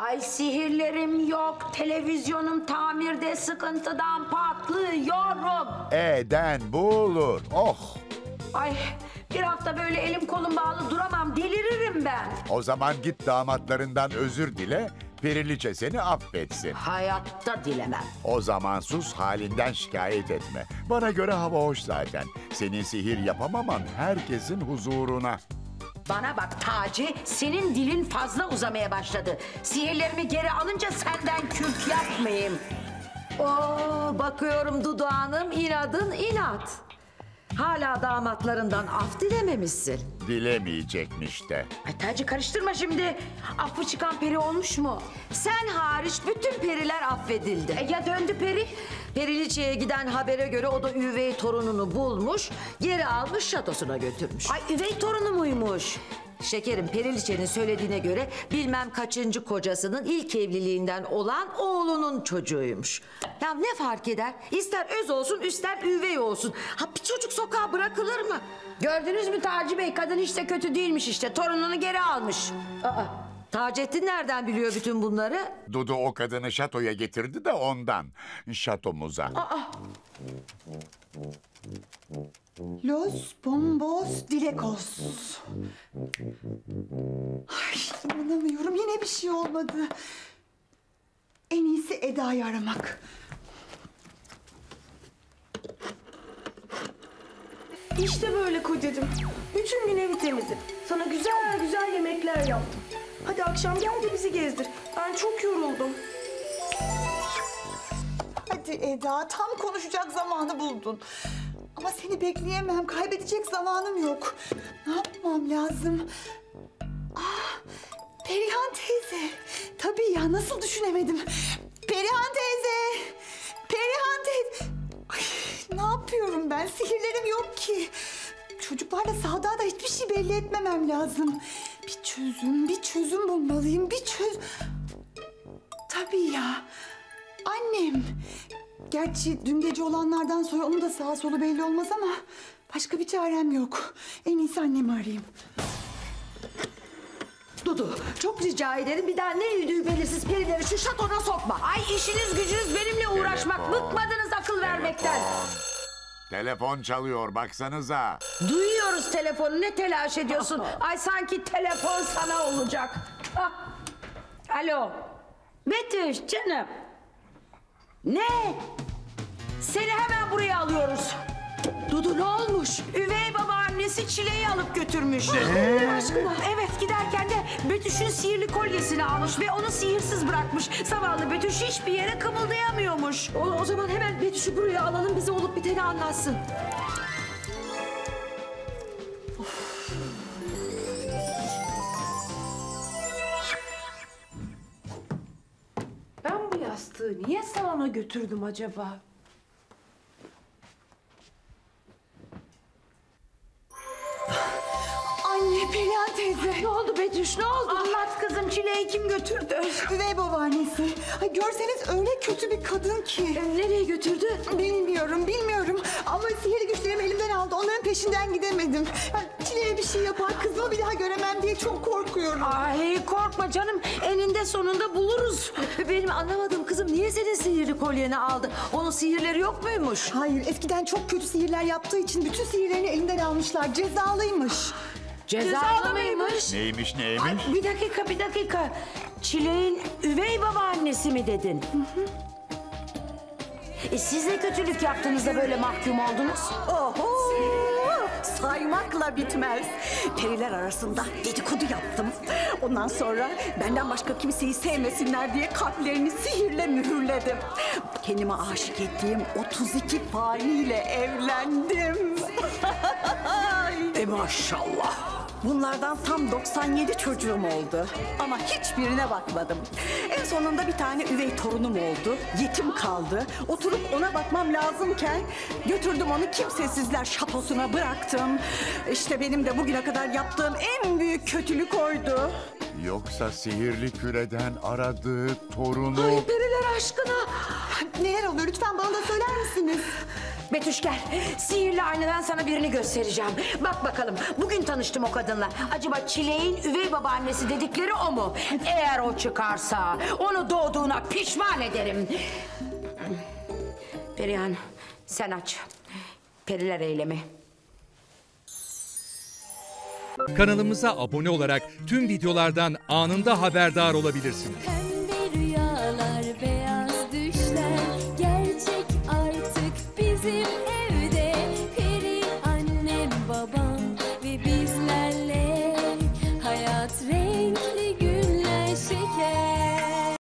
Ay sihirlerim yok, televizyonum tamirde sıkıntıdan patlıyorum. Eden bulur. Oh. Ay bir hafta böyle elim kolum bağlı duramam, deliririm ben. O zaman git damatlarından özür dile. Periliçe seni affetsin. Hayatta dilemem. O zaman sus halinden şikayet etme. Bana göre hava hoş zaten. Senin sihir yapamaman herkesin huzuruna. Bana bak Taci, senin dilin fazla uzamaya başladı. Sihirlerimi geri alınca senden kürk yapmayayım. Oo, bakıyorum Dudu Hanım inadın inat. Hala damatlarından af dilememişsin. Dilemeyecekmiş de. Ay Taci karıştırma şimdi. Affı çıkan peri olmuş mu? Sen hariç bütün periler affedildi. E, ya döndü peri? Periliçe'ye giden habere göre o da üvey torununu bulmuş, geri almış şatosuna götürmüş. Ay üvey torunu muymuş? Şekerim Periliçe'nin söylediğine göre bilmem kaçıncı kocasının ilk evliliğinden olan oğlunun çocuğuymuş. Ya ne fark eder? İster öz olsun ister üvey olsun. Ha bir çocuk sokağa bırakılır mı? Gördünüz mü Taci Bey? Kadın hiç de kötü değilmiş işte. Torununu geri almış. Aa, Taceddin nereden biliyor bütün bunları? Dudu o kadını şatoya getirdi de ondan. Şatomuza. Los bombos dilekos. Ay inanamıyorum yine bir şey olmadı. En iyisi Eda'yı aramak. İşte böyle kocacığım. Bütün gün evi temizledim. Sana güzel güzel yemekler yaptım. Hadi akşam gel de bizi gezdir. Ben çok yoruldum. Hadi Eda tam konuşacak zamanı buldun. Ama seni bekleyemem. Kaybedecek zamanım yok. Ne yapmam lazım? Ah, Perihan teyze. Tabii ya nasıl düşünemedim. Perihan teyze. Perihan teyze. Ay, ne yapıyorum ben? Sihirlerim yok ki. Çocuklarla sahada da hiçbir şey belli etmemem lazım. Bir çözüm, bir çözüm bulmalıyım. Bir çöz... Tabii ya. Annem. Gerçi dün gece olanlardan sonra onun da sağa solu belli olmaz ama... ...başka bir çarem yok. En iyisi annemi arayayım. Dudu çok rica ederim bir daha ne yüdüğü belirsiz perileri şu şatona sokma. Ay işiniz gücünüz benimle uğraşmak. Telefon. Bıkmadınız akıl vermekten. Telefon çalıyor baksanıza. Duyuyoruz telefonu. Ne telaş ediyorsun? Ay sanki telefon sana olacak. Ah. Alo. Betüş canım. Ne? Seni hemen buraya alıyoruz. Dudu ne olmuş? Üvey babaannesi çileyi alıp götürmüş. Ne? aşkına? Evet giderken de Betüş'ün sihirli kolyesini almış ve onu sihirsiz bırakmış. Zavallı Betüş hiçbir yere kımıldayamıyormuş. O, o zaman hemen Betüş'ü buraya alalım bize olup biteni anlatsın. Yastığı niye salona götürdüm acaba? Anne Perihan teyze. Ne oldu Betüş ne oldu? Anlat kızım çileyi kim götürdü? Üvey babaannesi. Ay görseniz öyle kötü bir kadın ki. Nereye götürdü? Bilmiyorum, bilmiyorum. Ama sihirli güçlerimi aldı. Onların peşinden gidemedim. Yani Çile'ye bir şey yapar, kızımı bir daha göremem diye çok korkuyorum. Ay korkma canım eninde sonunda buluruz. Benim anlamadığım kızım niye senin sihirli kolyeni aldı? Onun sihirleri yok muymuş? Hayır, eskiden çok kötü sihirler yaptığı için bütün sihirlerini elinden almışlar. Cezalıymış. Cezalı mıymış? Neymiş neymiş? Ay, bir dakika bir dakika. Çileğin üvey babaannesi mi dedin? E siz ne kötülük yaptınız da böyle mahkum oldunuz? Oho! Saymakla bitmez. Periler arasında dedikodu yaptım. Ondan sonra benden başka kimseyi sevmesinler diye kalplerini sihirle mühürledim. Kendime aşık ettiğim 32 faniyle evlendim. E maşallah. Bunlardan tam 97 çocuğum oldu. Ama hiçbirine bakmadım. En sonunda bir tane üvey torunum oldu. Yetim kaldı. Oturup ona bakmam lazımken götürdüm onu kimsesizler şatosuna bıraktım. İşte benim de bugüne kadar yaptığım en büyük kötülük oydu. Yoksa sihirli küreden aradığı torunu... Periler aşkına. Neler oluyor? Lütfen bana da söyler misiniz? Betüş gel. Sihirli aynadan sana birini göstereceğim. Bak bakalım bugün tanıştım o kadınla. Acaba Çileğin üvey babaannesi dedikleri o mu? Eğer o çıkarsa onu doğduğuna pişman ederim. Perihan sen aç. Periler eylemi. Kanalımıza abone olarak tüm videolardan anında haberdar olabilirsiniz.